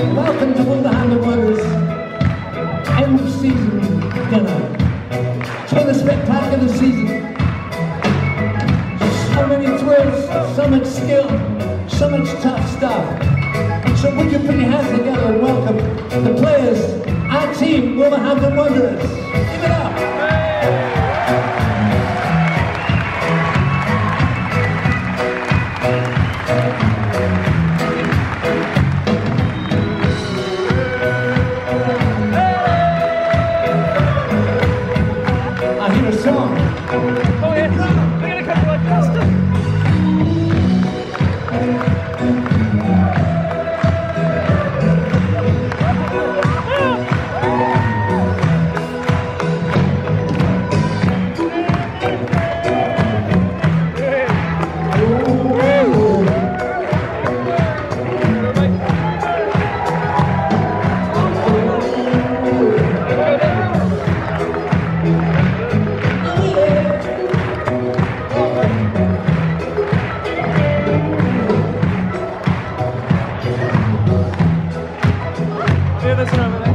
Welcome to Wolverhampton Wanderers end of season dinner. It's been a spectacular season. So many thrills, so much skill, so much tough stuff. So would you put your hands together and welcome the players, our team, Wolverhampton Wanderers. Give it up! Hey. Listen over there.